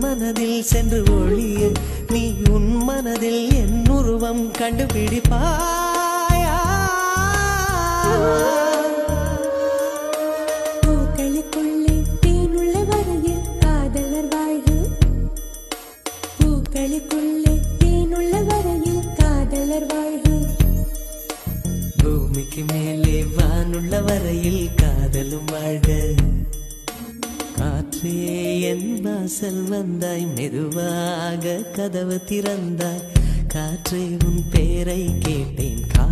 மனதில் சென்று ஒளிய நீ உன் மனதில் என் உருவம் கண்டுபிடிப்பாயா? பூக்களுக்குள்ளே தேனுள்ள வரையில் காதலர் வாழ்வு பூக்களுக்குள்ளே தேனுள்ள வரையில் காதலர் வாழ்வு பூமிக்கு மேலே வானுள்ள வரையில் காதலும் காற்றே என் வாசல் வந்தாய் மெதுவாக கதவு திறந்தாய். காற்றே உன் பேரை கேட்டேன் கா